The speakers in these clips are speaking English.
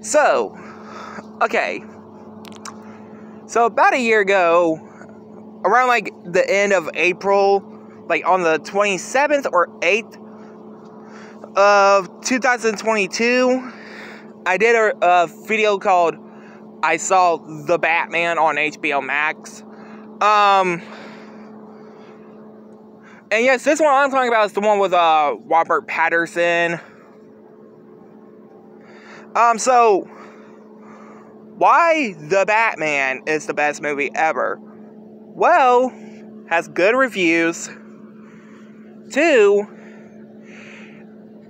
So, okay. So, about a year ago, around like the end of April, like on the 27th or 8th of 2022, I did a, a video called I Saw the Batman on HBO Max. Um, and yes, this one I'm talking about is the one with uh, Robert Pattinson. Um, so why The Batman is the best movie ever? Well, has good reviews. Two,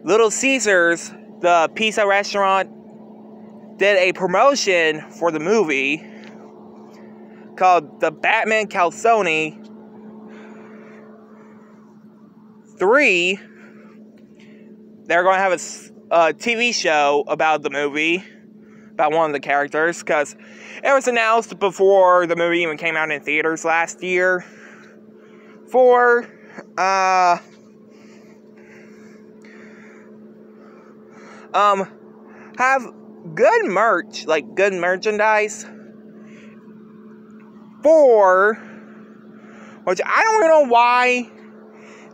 Little Caesars, the pizza restaurant, did a promotion for the movie called The Batman Calzone. Three, they're going to have a, a TV show about the movie, about one of the characters, because it was announced before the movie even came out in theaters last year. for, uh, um, have good merch, like good merchandise. For which I don't really know why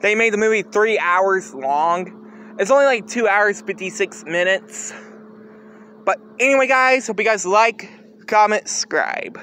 they made the movie three hours long. It's only like two hours, 56 minutes. But anyway, guys, hope you guys like, comment, subscribe.